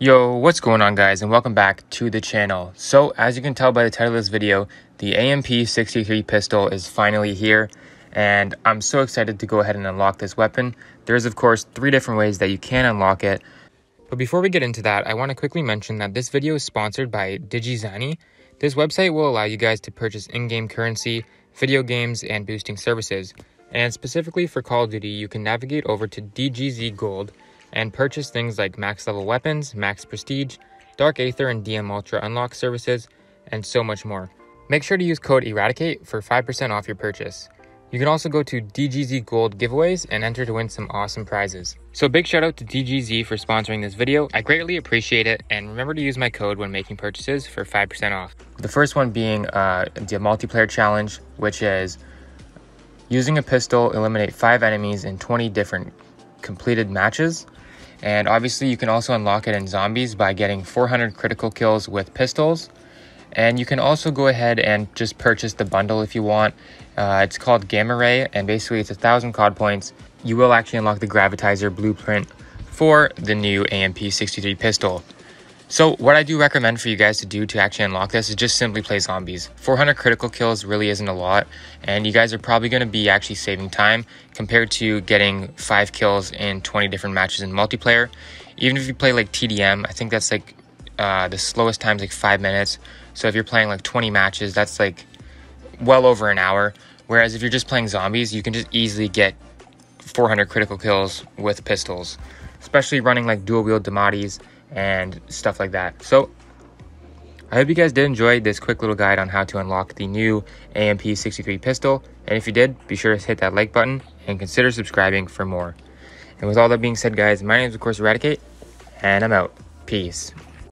Yo, what's going on guys and welcome back to the channel. So as you can tell by the title of this video, the AMP-63 pistol is finally here and I'm so excited to go ahead and unlock this weapon. There's of course three different ways that you can unlock it. But before we get into that, I want to quickly mention that this video is sponsored by DigiZani. This website will allow you guys to purchase in-game currency, video games, and boosting services. And specifically for Call of Duty, you can navigate over to DGZ Gold and purchase things like max level weapons, max prestige, Dark Aether and DM Ultra unlock services, and so much more. Make sure to use code ERADICATE for 5% off your purchase. You can also go to DGZ Gold giveaways and enter to win some awesome prizes. So big shout out to DGZ for sponsoring this video. I greatly appreciate it and remember to use my code when making purchases for 5% off. The first one being uh, the multiplayer challenge, which is using a pistol, eliminate 5 enemies in 20 different completed matches. And obviously you can also unlock it in zombies by getting 400 critical kills with pistols. And you can also go ahead and just purchase the bundle if you want. Uh, it's called Gamma Ray, and basically it's a thousand COD points. You will actually unlock the Gravitizer blueprint for the new AMP-63 pistol. So what I do recommend for you guys to do to actually unlock this is just simply play zombies. 400 critical kills really isn't a lot, and you guys are probably going to be actually saving time compared to getting 5 kills in 20 different matches in multiplayer. Even if you play like TDM, I think that's like uh, the slowest time's like 5 minutes. So if you're playing like 20 matches, that's like well over an hour. Whereas if you're just playing zombies, you can just easily get 400 critical kills with pistols, especially running like dual wield Diamattis and stuff like that. So I hope you guys did enjoy this quick little guide on how to unlock the new AMP-63 pistol. And if you did, be sure to hit that like button and consider subscribing for more. And with all that being said, guys, my name is of course Eradicate, and I'm out. Peace.